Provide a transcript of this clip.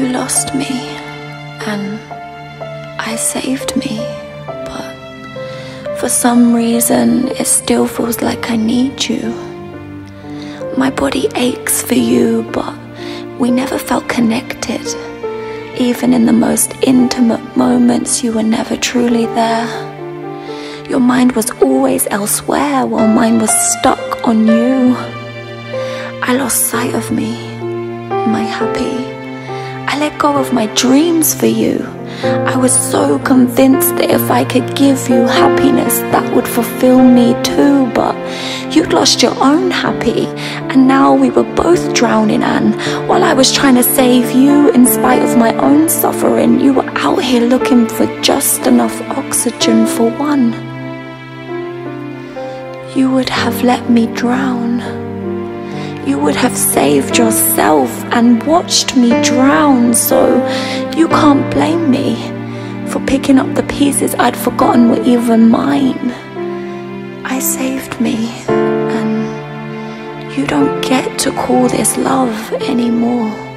You lost me, and I saved me, but for some reason it still feels like I need you. My body aches for you, but we never felt connected. Even in the most intimate moments, you were never truly there. Your mind was always elsewhere while mine was stuck on you. I lost sight of me, my happy. I let go of my dreams for you. I was so convinced that if I could give you happiness, that would fulfill me too. But you'd lost your own happy, and now we were both drowning. And while I was trying to save you in spite of my own suffering, you were out here looking for just enough oxygen for one. You would have let me drown you would have saved yourself and watched me drown. So you can't blame me for picking up the pieces I'd forgotten were even mine. I saved me, and you don't get to call this love anymore.